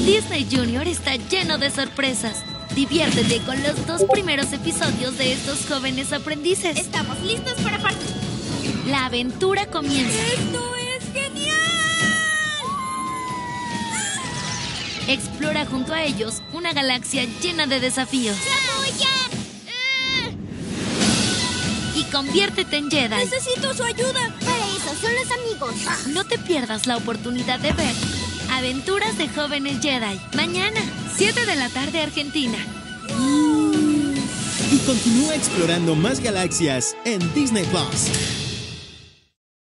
Disney Junior está lleno de sorpresas. Diviértete con los dos primeros episodios de estos jóvenes aprendices. Estamos listos para partir. La aventura comienza. ¡Esto es genial! Explora junto a ellos una galaxia llena de desafíos. ¡Apoya! Y conviértete en Jedi. Necesito su ayuda. Para eso son los amigos. No te pierdas la oportunidad de ver Aventuras de Jóvenes Jedi. Mañana, 7 de la tarde, Argentina. Y continúa explorando más galaxias en Disney Plus.